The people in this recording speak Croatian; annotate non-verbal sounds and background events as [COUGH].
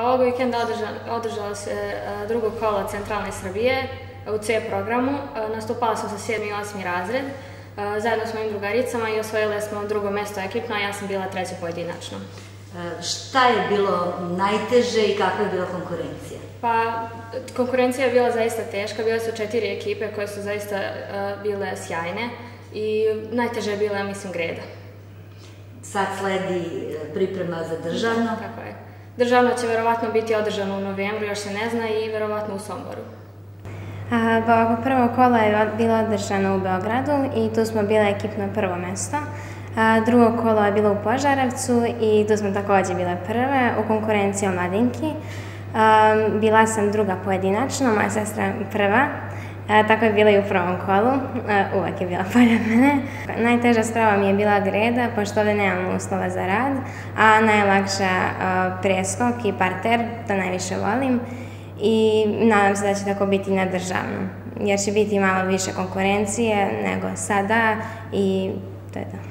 Ovog vikenda održalo se e, drugo kolo Centralne Srbije u C programu. E, nastupala sam sa 7. i 8. razred. E, zajedno s mojim drugaricama i osvojile smo drugo mjesto ekipno, a ja sam bila treće pojedinačno. Šta je bilo najteže i kakva je bila konkurencija? Pa, konkurencija je bila zaista teška, bile su četiri ekipe koje su zaista bile sjajne i najteže je bila, mislim, greda. Sad sledi priprema za državno. Tako je. Državno će verovatno biti održano u novembru, još se ne zna i verovatno u Somboru. A, prvo kolo je bilo održano u Beogradu i tu smo bile ekipno prvo mjesto. drugo kolo je bilo u Požarevcu i tu smo također bile prve u konkurenciji o mladinki. bila sam druga pojedinačno, moja sestra prva, tako je bilo i u prvom kolu, uvijek je bila [LAUGHS] pored mene. Najteža sprava mi je bila greda, pošto ovdje nemam uslova za rad, a najlakša preskok i parter, to najviše volim i nadam se da će tako biti na državnom, jer će biti malo više konkurencije nego sada i to je to.